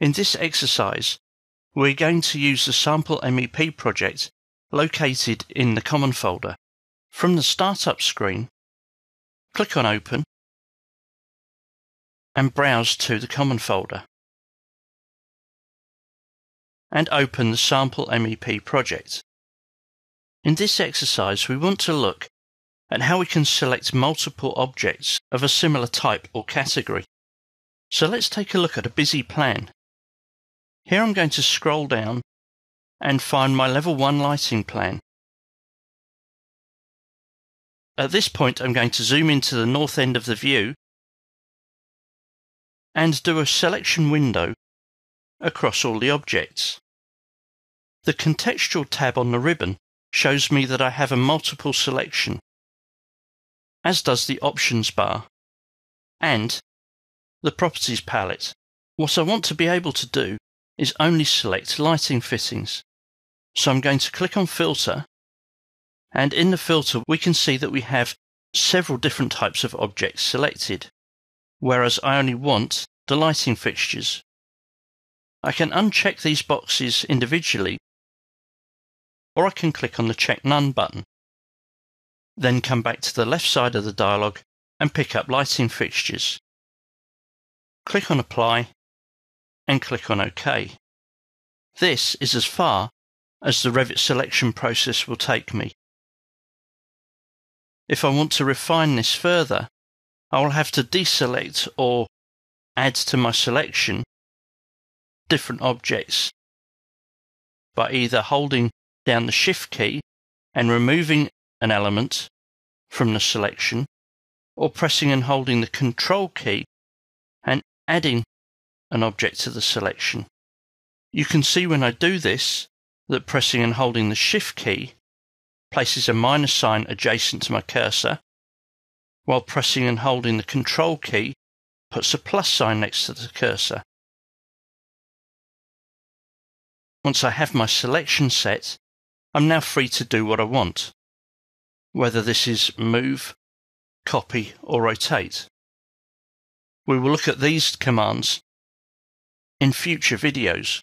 In this exercise, we're going to use the sample MEP project located in the Common folder. From the Startup screen, click on Open and browse to the Common folder and open the Sample MEP project. In this exercise, we want to look at how we can select multiple objects of a similar type or category. So let's take a look at a busy plan. Here I'm going to scroll down and find my level 1 lighting plan. At this point I'm going to zoom into the north end of the view and do a selection window across all the objects. The contextual tab on the ribbon shows me that I have a multiple selection, as does the options bar and the properties palette. What I want to be able to do is only select lighting fittings. So I'm going to click on filter and in the filter we can see that we have several different types of objects selected, whereas I only want the lighting fixtures. I can uncheck these boxes individually or I can click on the Check None button. Then come back to the left side of the dialog and pick up lighting fixtures. Click on Apply and click on OK. This is as far as the Revit selection process will take me. If I want to refine this further, I will have to deselect or add to my selection different objects by either holding down the Shift key and removing an element from the selection, or pressing and holding the Control key and adding an object to the selection. You can see when I do this that pressing and holding the Shift key places a minus sign adjacent to my cursor, while pressing and holding the Control key puts a plus sign next to the cursor. Once I have my selection set, I'm now free to do what I want, whether this is move, copy, or rotate. We will look at these commands future videos.